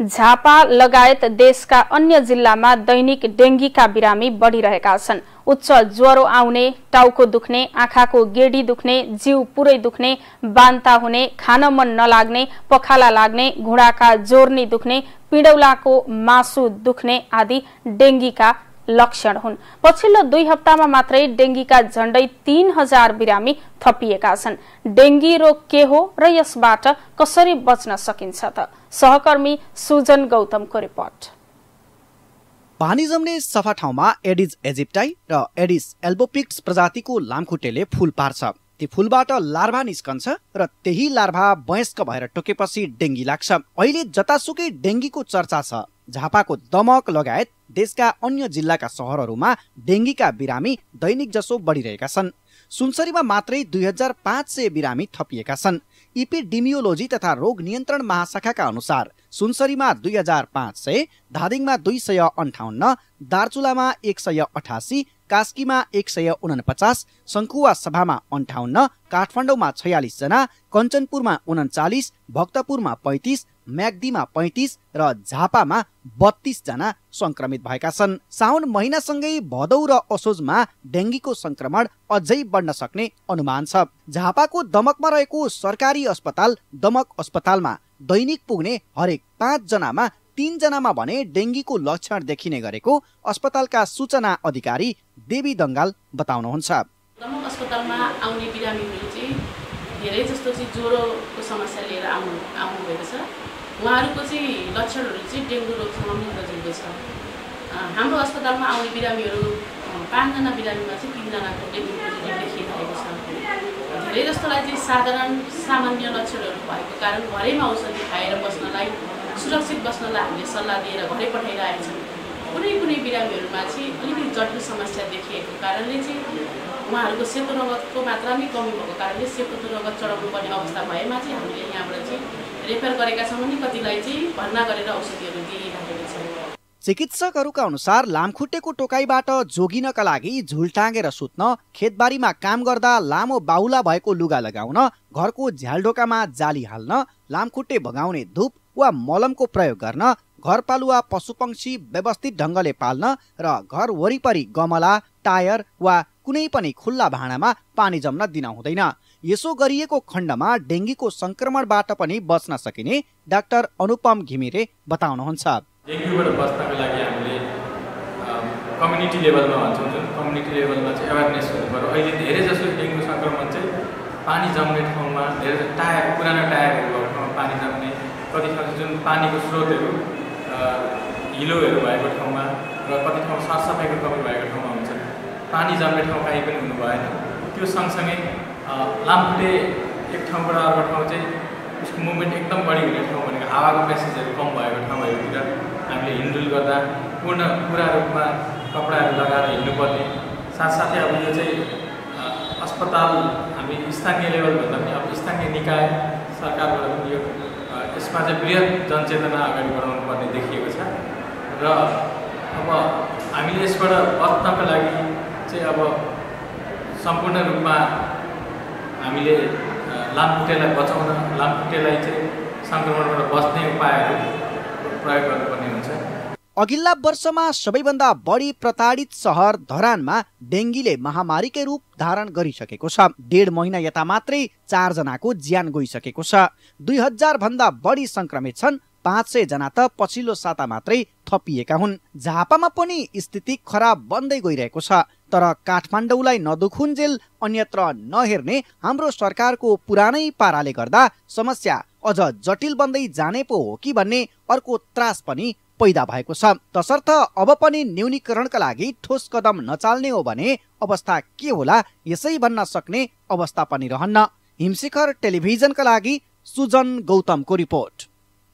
झापा लगायत देशका अन्य जिल्लामा दैनिक डेङ्गीका बिरामी बढिरहेका छन्। उच्च ज्वरो आउने टाउको दुख्ने आँखाको गेडी दुख्ने जिउ पुरै दुख्ने बान्ता हुने खान मन नलाग्ने पखाला लाग्ने घुँडाका जोर्नी दुख्ने पिडौलाको मासु दुख्ने आदि डेङ्गीका लक्षण हुन्। पछिल्लो दुई हप्तामा मात्रै डेङ्गीका झण्डै तीन हजार बिरामी थपिएका छन्। डेङ्गी रोग के हो र यसबाट कसरी बच्न सकिन्छ त? सहकर्मी सुजन गौतमको रिपोर्ट। पानी जम्ने सफा ठाउँमा एडिज एजिप्टाई र एडिस एल्बोपिक्स प्रजातिको लामखुट्टेले फूल पार्छ। ती फुलबाट लार्भा निस्कन्छ र त्यही लार्भा वयस्क भएर टोकेपछि डेङ्गी लाग्छ। अहिले जतासुकै डेङ्गीको चर्चा छ। झापाको दमक लगायत देशका अन्य जिल्लाका सहरहरूमा डेङ्गीका बिरामी दैनिक जसो बढिरहेका छन्। सुनसरीमा मात्रै दुई हजार पाँच सय बिरामी थपिएका छन्। इपिडिमियोलोजी तथा रोग नियन्त्रण महाशाखाका अनुसार सुनसरीमा दुई हजार पाँच सय धादिङमा दुई सय अन्ठाउन्न दार्चुलामा एक सय अठासी कास्कीमा एक सय उनपचास सङ्खुवा सभामा अन्ठाउन्न काठमाडौँमा छयालिसजना कञ्चनपुरमा उन्चालिस भक्तपुरमा पैँतिस म्याग्दीमा पैँतिस र झापामा बत्तीसजना सङ्क्रमित भएका छन्। साउन महिनासँगै भदौ र असोजमा डेङ्गीको सङ्क्रमण अझै बढ्न सक्ने अनुमान छ। झापाको दमकमा रहेको सरकारी अस्पताल दमक अस्पतालमा दैनिक पुग्ने हरेक पाँचजनामा तिनजनामा भने डेङ्गीको लक्षण देखिने गरेको अस्पतालका सूचना अधिकारी देवी दङ्गाल बताउनुहुन्छ। अस्पतालमा आउने बिरामीहरू चाहिँ धेरै जस्तो चाहिँ ज्वरोको समस्या लिएर आउनु आउनुभएको छ। उहाँहरूको चाहिँ लक्षणहरू चाहिँ डेङ्गु रोगसँग मिल्दोजुल्दो छ। हाम्रो अस्पतालमा आउने बिरामीहरू पाँचजना बिरामीमा चाहिँ तिनजनाको डेङ्गु पोजिटिभ देखिरहेको छ। धेरै जस्तोलाई चाहिँ साधारण सामान्य लक्षणहरू भएको कारण घरैमा औषधि खाएर बस्नलाई सुरक्षित बस्नलाई हामीले सल्लाह दिएर घरै पठाइरहेका छौँ कुनै कुनै बिरामीहरूमा चाहिँ अलिकति जटिल समस्या देखिएको कारणले चाहिँ उहाँहरूको सेतो रगतको मात्रा नै कमी भएको कारणले सेतो रगत चढाउनु पर्ने अवस्था भएमा चाहिँ हामीले यहाँबाट चाहिँ रेफर गरेका छौँ भने कतिलाई चाहिँ भर्ना गरेर औषधिहरू दिइराखेको छौँ चिकित्सकहरूका अनुसार लामखुट्टेको टोकाइबाट जोगिनका लागि झुल टाँगेर सुत्न खेतबारीमा काम गर्दा लामो बाहुला भएको लुगा लगाउन घरको झ्यालढोकामा जाली हाल्न लामखुट्टे भगाउने धुप वा मलमको प्रयोग गर्न घरपालुवा पशुपक्षी व्यवस्थित ढङ्गले पाल्न र घर वरिपरि गमला टायर वा कुनै पनि खुल्ला भाँडामा पानी जम्न दिन हुँदैन। यसो गरिएको खण्डमा डेङ्गीको सङ्क्रमणबाट पनि बच्न सकिने डाक्टर अनुपम घिमिरे बताउनुहुन्छ। डेङ्गुबाट बच्नको लागि हामीले कम्युनिटी लेभलमा भन्छौँ जुन कम्युनिटी लेभलमा चाहिँ एवेरनेस हुनु पऱ्यो अहिले धेरै जसो डेङ्गु सङ्क्रमण चाहिँ पानी जम्ने ठाउँमा धेरै टायर पुरानो टायरहरू भएको ठाउँमा पानी जम्ने कति ठाउँ जुन पानीको स्रोतहरू हिलोहरू भएको ठाउँमा र कति ठाउँ सरसफाइको कमी भएको पानी जम्ने ठाउँ कहीँ पनि हुनु भएन त्यो सँगसँगै लामखुट्टे एक ठाउँबाट अर्को ठाउँ चाहिँ उसको मुभमेन्ट एकदम बढी हुने ठाउँ भनेको हावाको प्यासेजहरू कम भएको ठाउँहरूतिर हामीले हिँडुल गर्दा पूर्ण पुरा रूपमा कपडाहरू लगाएर हिँड्नुपर्ने। साथसाथै अब यो चाहिँ अस्पताल हामी स्थानीय लेभलभन्दा पनि अब स्थानीय निकाय सरकारबाट पनि यो यसमा चाहिँ वृहत जनचेतना अगाडि बढाउनु पर्ने देखिएको छ। र अब हामीले यसबाट बच्नको लागि चाहिँ अब सम्पूर्ण रूपमा हामीले लामखुट्टेलाई बचाउन लामखुट्टेलाई चाहिँ सङ्क्रमणबाट बच्ने उपायहरू प्रयोग गर्नुपर्ने हुन्छ। अघिल्ला वर्षमा सबैभन्दा बढी प्रताडित सहर धरानमा डेङ्गीले महामारीकै रूप धारण गरिसकेको छ। डेढ महिना यता मात्रै चारजनाको ज्यान गइसकेको छ। दुई हजार भन्दा बढी सङ्क्रमित छन् पाँच सय जना त पछिल्लो साता मात्रै थपिएका हुन्। झापामा पनि स्थिति खराब बन्दै गइरहेको छ तर काठमाडौँलाई नदुखुन्जेल अन्यत्र नहेर्ने हाम्रो सरकारको पुरानै पाराले गर्दा समस्या अझ जटिल बन्दै जाने पो हो कि भन्ने अर्को त्रास पनि पैदा भएको छ। तसर्थ अब पनि न्यूनीकरणका लागि ठोस कदम नचाल्ने हो भने अवस्था के होला यसै भन्न सक्ने अवस्था पनि रहन्न। हिमशिखर टेलिभिजनका लागि सुजन गौतमको रिपोर्ट।